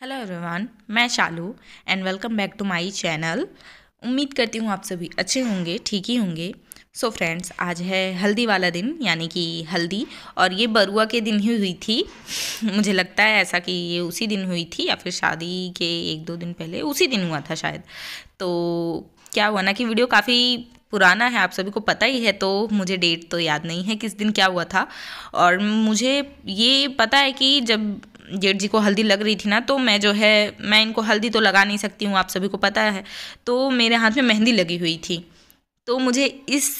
Hello everyone मैं Shalu and welcome back to my channel उम्मीद करती हूँ आप सभी अच्छे होंगे, ठीक ही होंगे। सो so फ्रेंड्स आज है हल्दी वाला दिन, यानी कि हल्दी, और ये बरुआ के दिन ही हुई थी। मुझे लगता है ऐसा कि ये उसी दिन हुई थी, या फिर शादी के एक दो दिन पहले, उसी दिन हुआ था शायद। तो क्या हुआ ना कि वीडियो काफ़ी पुराना है, आप सभी को पता ही है तो मुझे डेट तो याद नहीं है किस दिन क्या हुआ था। और मुझे ये पता है कि जब जेठ जी को हल्दी लग रही थी ना तो मैं जो है, मैं इनको हल्दी तो लगा नहीं सकती हूँ, आप सभी को पता है। तो मेरे हाथ में मेहंदी लगी हुई थी। तो मुझे इस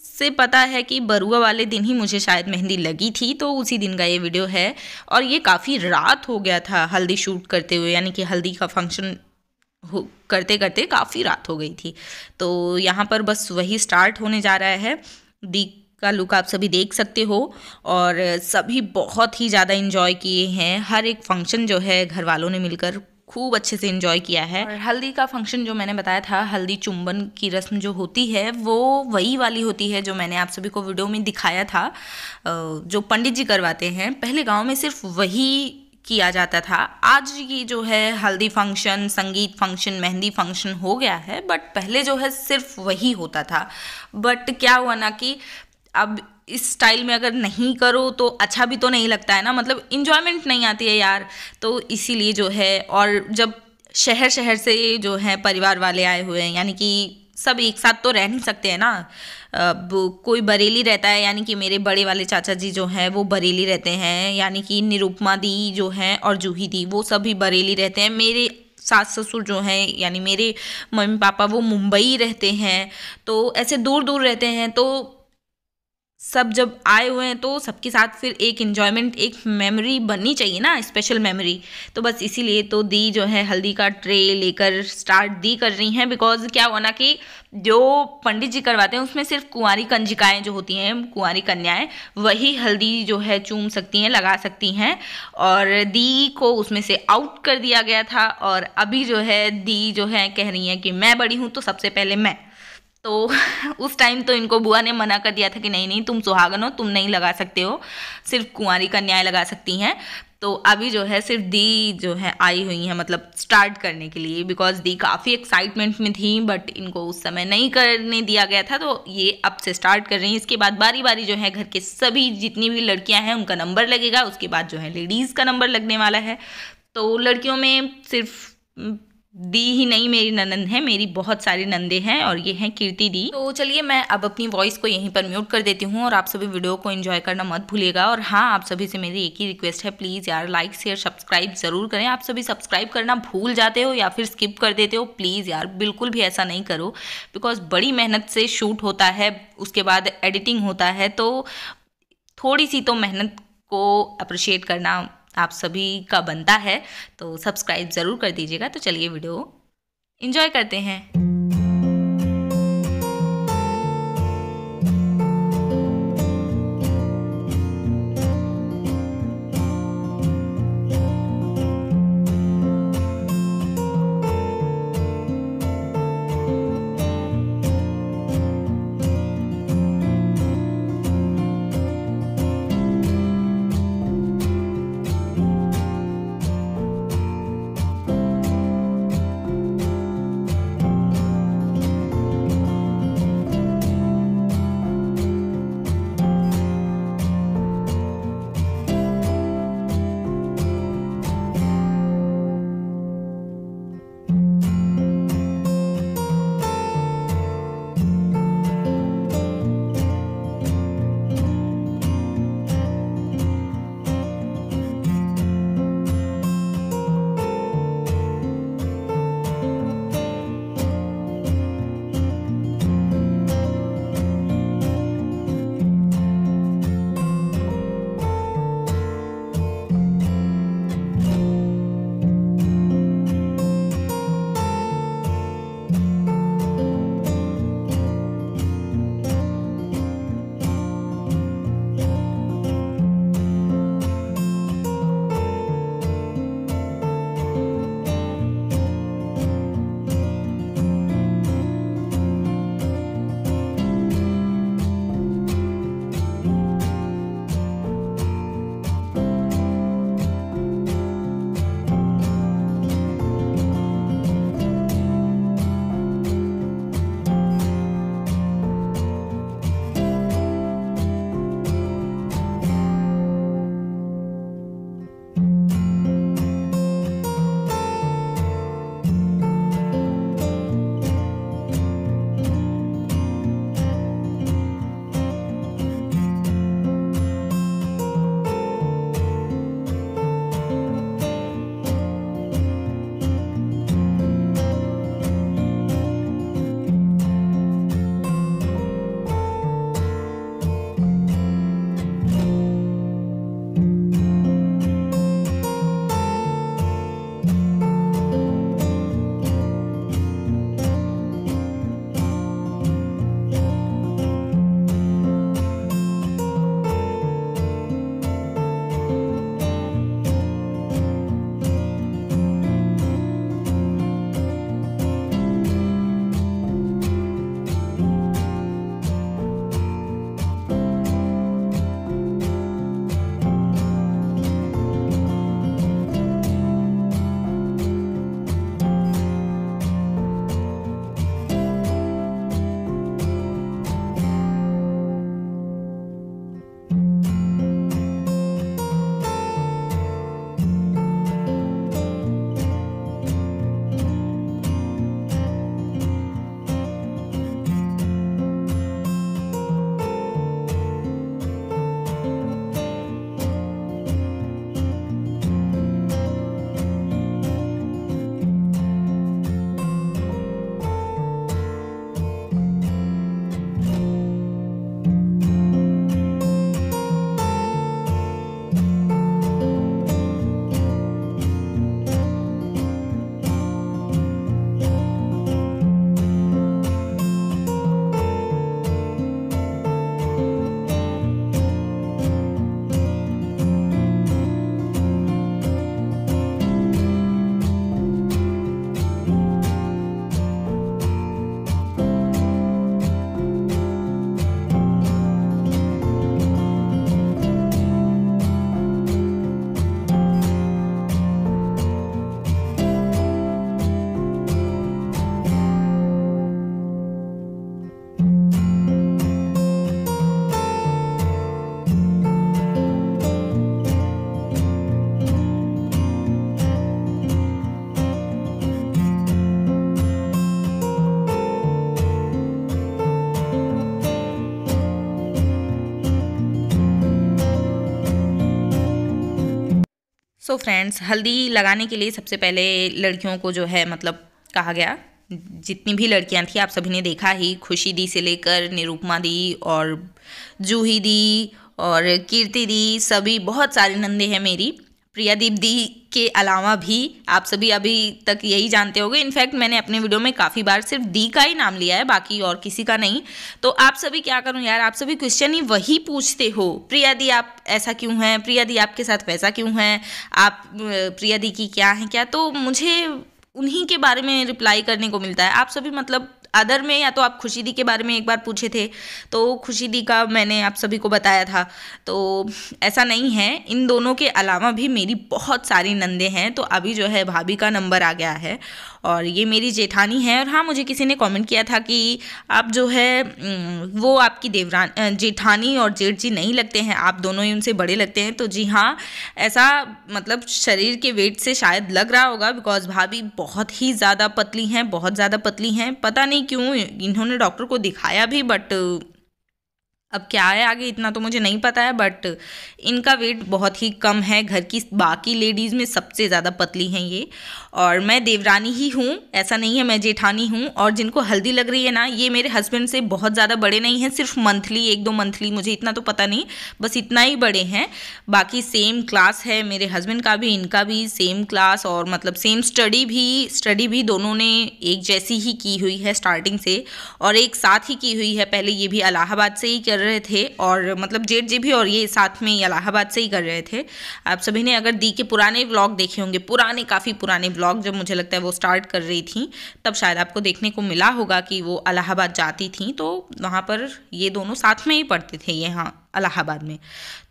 से पता है कि बरुआ वाले दिन ही मुझे शायद मेहंदी लगी थी तो उसी दिन का ये वीडियो है। और ये काफ़ी रात हो गया था हल्दी शूट करते हुए, यानी कि हल्दी का फ़ंक्शन हो, करते करते काफ़ी रात हो गई थी। तो यहाँ पर बस वही स्टार्ट होने जा रहा है। दी का लुक आप सभी देख सकते हो और सभी बहुत ही ज़्यादा इन्जॉय किए हैं। हर एक फ़ंक्शन जो है घर वालों ने मिलकर खूब अच्छे से इन्जॉय किया है। और हल्दी का फ़ंक्शन जो मैंने बताया था, हल्दी चुंबन की रस्म जो होती है, वो वही वाली होती है जो मैंने आप सभी को वीडियो में दिखाया था जो पंडित जी करवाते हैं। पहले गाँव में सिर्फ़ वही किया जाता था। आज ये जो है हल्दी फ़ंक्शन संगीत फ़ंक्शन मेहंदी फ़ंक्शन हो गया है बट पहले जो है सिर्फ़ वही होता था। बट क्या हुआ ना कि अब इस स्टाइल में अगर नहीं करो तो अच्छा भी तो नहीं लगता है ना? मतलब इन्जॉयमेंट नहीं आती है यार। तो इसीलिए जो है, और जब शहर शहर से जो है परिवार वाले आए हुए हैं, यानी कि सब एक साथ तो रह नहीं सकते हैं ना? अब कोई बरेली रहता है, यानी कि मेरे बड़े वाले चाचा जी जो हैं, वो बरेली रहते हैं, यानी कि निरुपमा दी जो हैं और जूही दी, वो सभी बरेली रहते हैं। मेरे सास ससुर जो हैं, यानी मेरे मम्मी पापा वो मुंबई रहते हैं तो ऐसे दूर दूर रहते हैं तो सब जब आए हुए हैं तो सबके साथ फिर एक इन्जॉयमेंट एक मेमोरी बननी चाहिए ना स्पेशल मेमोरी तो बस इसीलिए तो दी जो है हल्दी का ट्रे लेकर स्टार्ट दी कर रही हैं बिकॉज़ क्या हुआ ना कि जो पंडित जी करवाते हैं, उसमें सिर्फ़ कुंवारी कंजिकाएँ जो होती हैं, कुंवारी कन्याएँ, वही हल्दी जो है चूम सकती हैं, लगा सकती हैं, और दी को उसमें से आउट कर दिया गया था, और अभी जो है दी जो है कह रही हैं कि मैं बड़ी हूँ तो सबसे पहले मैं। तो उस टाइम तो इनको बुआ ने मना कर दिया था कि नहीं नहीं, तुम सुहागन हो, तुम नहीं लगा सकते हो। सिर्फ़ कुंवारी कन्याएँ लगा सकती हैं। तो अभी जो है, सिर्फ़ दी जो है, आई हुई हैं मतलब स्टार्ट करने के लिए बिकॉज़ दी काफ़ी एक्साइटमेंट में थी बट इनको उस समय नहीं करने दिया गया था तो ये अब से स्टार्ट कर रही हैं। इसके बाद बारी बारी जो है, घर के सभी जितनी भी लड़कियाँ हैं, उनका नंबर लगेगा। उसके बाद जो है लेडीज़ का नंबर लगने वाला है। तो लड़कियों में सिर्फ़ दी ही नहीं, मेरी ननंद है, मेरी बहुत सारी नंदे हैं और ये हैं कीर्ति दी। तो चलिए, मैं अब अपनी वॉइस को यहीं पर म्यूट कर देती हूँ और आप सभी वीडियो को एंजॉय करना मत भूलिएगा। और हाँ आप सभी से मेरी एक ही रिक्वेस्ट है प्लीज़ यार लाइक शेयर सब्सक्राइब ज़रूर करें। आप सभी सब्सक्राइब करना भूल जाते हो या फिर स्किप कर देते हो प्लीज़ यार, बिल्कुल भी ऐसा नहीं करो। बिकॉज़ बड़ी मेहनत से शूट होता है, उसके बाद एडिटिंग होता है तो थोड़ी सी तो मेहनत को अप्रिशिएट करना आप सभी का बनता है तो सब्सक्राइब ज़रूर कर दीजिएगा। तो चलिए वीडियो इंजॉय करते हैं। सो फ्रेंड्स हल्दी लगाने के लिए सबसे पहले लड़कियों को जो है मतलब कहा गया, जितनी भी लड़कियाँ थी, आप सभी ने देखा ही, खुशी दी से लेकर निरूपमा दी और जूही दी और कीर्ति दी, सभी, बहुत सारे नंदे हैं मेरी। प्रियादीप दी के अलावा भी आप सभी अभी तक यही जानते होंगे। इनफैक्ट मैंने अपने वीडियो में काफ़ी बार सिर्फ़ दी का ही नाम लिया है, बाकी और किसी का नहीं। तो आप सभी क्या करूँ यार? आप सभी क्वेश्चन ही वही पूछते हो। प्रिया दी आप ऐसा क्यों हैं? प्रिया दी आपके साथ वैसा क्यों हैं? आप प्रिया दी की क्या है, क्या? तो मुझे उन्हीं के बारे में रिप्लाई करने को मिलता है। आप सभी मतलब अदर में, या तो आप खुशी दी के बारे में एक बार पूछे थे तो खुशी दी का मैंने आप सभी को बताया था। तो ऐसा नहीं है। इन दोनों के अलावा भी मेरी बहुत सारी नंदे हैं तो अभी जो है भाभी का नंबर आ गया है। और ये मेरी जेठानी है, और हाँ मुझे किसी ने कमेंट किया था कि आप जो है वो आपकी देवरान जेठानी और जेठ जी नहीं लगते हैं, आप दोनों ही उनसे बड़े लगते हैं। तो जी हाँ ऐसा मतलब शरीर के वेट से शायद लग रहा होगा बिकॉज़ भाभी बहुत ही ज़्यादा पतली हैं, बहुत ज़्यादा पतली हैं। पता नहीं क्यों? इन्होंने डॉक्टर को दिखाया भी बट अब क्या है आगे, इतना तो मुझे नहीं पता है बट इनका वेट बहुत ही कम है। घर की बाकी लेडीज़ में सबसे ज़्यादा पतली हैं ये। और मैं देवरानी ही हूँ, ऐसा नहीं है, मैं जेठानी हूँ। और जिनको हल्दी लग रही है ना, ये मेरे हस्बैंड से बहुत ज़्यादा बड़े नहीं हैं, सिर्फ़ मंथली एक दो मंथली मुझे इतना तो पता नहीं, बस इतना ही बड़े हैं। बाकी सेम क्लास है मेरे हस्बैंड का भी, इनका भी सेम क्लास और मतलब सेम स्टडी भी स्टडी भी दोनों ने एक जैसी ही की हुई है स्टार्टिंग से। और एक साथ ही की हुई है, पहले ये भी इलाहाबाद से ही कर रहे थे और मतलब जेठ जी भी और ये साथ में इलाहाबाद से ही कर रहे थे। आप सभी ने अगर दी के पुराने व्लॉग देखे होंगे, पुराने, काफ़ी पुराने व्लॉग जब मुझे लगता है वो स्टार्ट कर रही थी, तब शायद आपको देखने को मिला होगा कि वो अलाहाबाद जाती थी तो वहाँ पर ये दोनों साथ में ही पढ़ते थे ये हाँ अलाहाबाद में।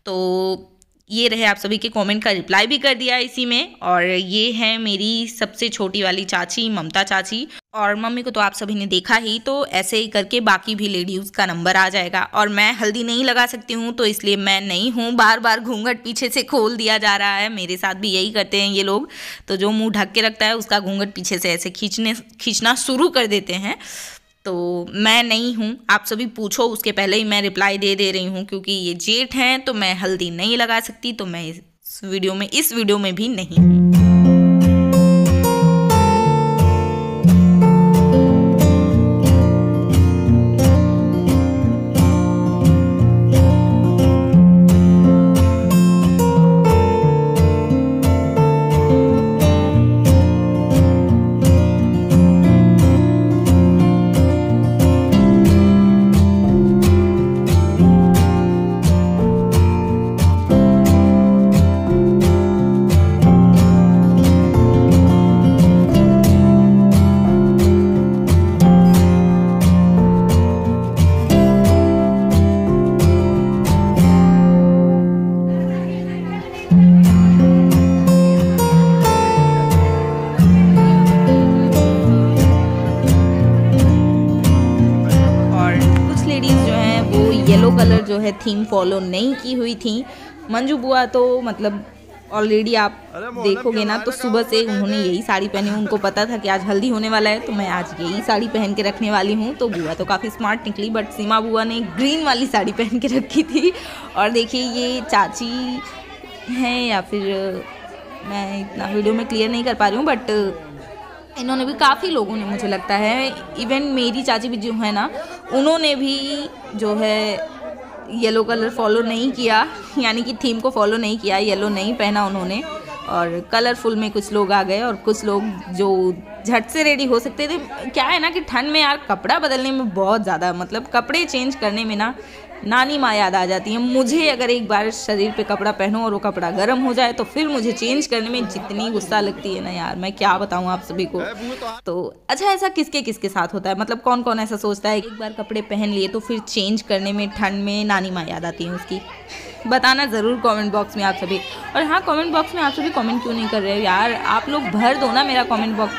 तो ये रहे आप सभी के कमेंट का रिप्लाई भी कर दिया इसी में। और ये है मेरी सबसे छोटी वाली चाची, ममता चाची। और मम्मी को तो आप सभी ने देखा ही तो ऐसे ही करके बाकी भी लेडीज़ का नंबर आ जाएगा। और मैं हल्दी नहीं लगा सकती हूँ तो इसलिए मैं नहीं हूँ। बार बार घूंघट पीछे से खोल दिया जा रहा है। मेरे साथ भी यही करते हैं ये लोग। तो जो मुँह ढक के रखता है, उसका घूंघट पीछे से ऐसे खींचने, खींचना शुरू कर देते हैं। तो मैं नहीं हूँ। आप सभी पूछो, उसके पहले ही मैं रिप्लाई दे दे रही हूँ, क्योंकि ये जेठ हैं तो मैं हल्दी नहीं लगा सकती तो मैं इस वीडियो में, इस वीडियो में भी नहीं हूँ। थीम फॉलो नहीं की हुई थी। मंजू बुआ तो मतलब ऑलरेडी आप देखोगे ना तो सुबह से उन्होंने यही साड़ी पहनी उनको पता था कि आज हल्दी होने वाला है तो मैं आज यही साड़ी पहन के रखने वाली हूँ। तो बुआ तो काफ़ी स्मार्ट निकली बट सीमा बुआ ने ग्रीन वाली साड़ी पहन के रखी थी। और देखिए ये चाची हैं या फिर मैं इतना वीडियो में क्लियर नहीं कर पा रही हूँ बट इन्होंने भी काफ़ी लोगों ने मुझे लगता है इवन मेरी चाची भी जो है ना उन्होंने भी जो है येलो कलर फॉलो नहीं किया। यानी कि थीम को फॉलो नहीं किया येलो नहीं पहना उन्होंने। और कलरफुल में कुछ लोग आ गए और कुछ लोग जो झट से रेडी हो सकते थे। क्या है ना कि ठंड में यार कपड़ा बदलने में बहुत ज़्यादा मतलब कपड़े चेंज करने में ना नानी माँ याद आ जाती है। मुझे अगर एक बार शरीर पे कपड़ा पहनो और वो कपड़ा गर्म हो जाए तो फिर मुझे चेंज करने में जितनी गुस्सा लगती है ना यार मैं क्या बताऊँ आप सभी को? तो अच्छा ऐसा किसके किसके साथ होता है? मतलब कौन कौन ऐसा सोचता है एक बार कपड़े पहन लिए तो फिर चेंज करने में ठंड में नानी माँ याद आती है उसकी। बताना ज़रूर कमेंट बॉक्स में आप सभी। और हाँ कमेंट बॉक्स में आप सभी कमेंट क्यों नहीं कर रहे हो यार? आप लोग भर दो ना मेरा comment box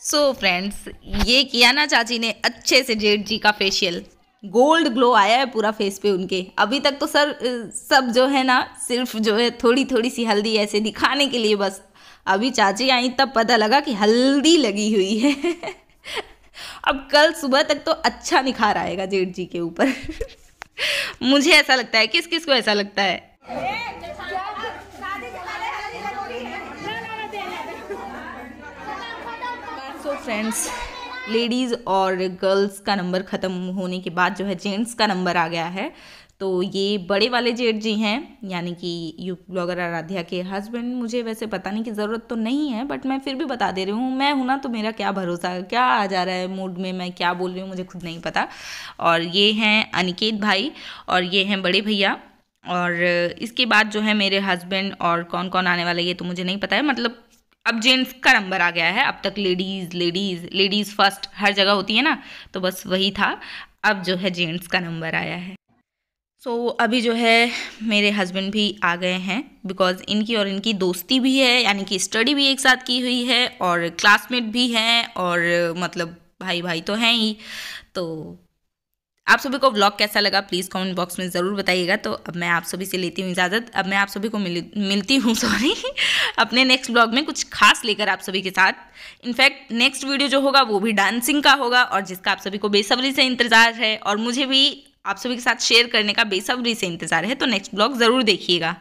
so so friends ये किया ना चाची ने अच्छे से जेठ जी का फेशियल गोल्ड ग्लो आया है पूरा फेस पे उनके. अभी तक तो सर सब जो है ना, सिर्फ़ जो है थोड़ी थोड़ी सी हल्दी ऐसे दिखाने के लिए बस. अभी चाची आई, तब पता लगा कि हल्दी लगी हुई है. अब कल सुबह तक तो अच्छा निखार आएगा जेठ जी के ऊपर. मुझे ऐसा लगता है. किस किस को ऐसा लगता है? फ्रेंड्स लेडीज़ और गर्ल्स का नंबर ख़त्म होने के बाद जो है जेंट्स का नंबर आ गया है। तो ये बड़े वाले जेठ जी हैं, यानी कि यू ब्लॉगर आराध्या के हस्बैंड मुझे वैसे बताने की ज़रूरत तो नहीं है बट मैं फिर भी बता दे रही हूँ, मैं हूँ ना तो मेरा क्या भरोसा, क्या आ जा रहा है मूड में, मैं क्या बोल रही हूँ मुझे खुद नहीं पता। और ये हैं अनिकेत भाई और ये हैं बड़े भैया। और इसके बाद जो है मेरे हस्बैंड और कौन कौन आने वाले ये तो मुझे नहीं पता है मतलब अब जेंट्स का नंबर आ गया है अब तक लेडीज़ लेडीज़ लेडीज़ फ़र्स्ट हर जगह होती है ना तो बस वही था अब जो है जेंट्स का नंबर आया है। सो so, अभी जो है मेरे हस्बैंड भी आ गए हैं बिकॉज़ इनकी और इनकी दोस्ती भी है यानी कि स्टडी भी एक साथ की हुई है और क्लासमेट भी हैं और मतलब भाई भाई तो हैं ही तो आप सभी को ब्लॉग कैसा लगा प्लीज़ कमेंट बॉक्स में ज़रूर बताइएगा। तो अब मैं आप सभी से लेती हूँ इजाज़त। अब मैं आप सभी को मिल, मिलती हूँ सॉरी अपने नेक्स्ट ब्लॉग में कुछ खास लेकर आप सभी के साथ। इनफैक्ट नेक्स्ट वीडियो जो होगा, वो भी डांसिंग का होगा, और जिसका आप सभी को बेसब्री से इंतज़ार है, और मुझे भी आप सभी के साथ शेयर करने का बेसब्री से इंतज़ार है तो नेक्स्ट ब्लॉग ज़रूर देखिएगा।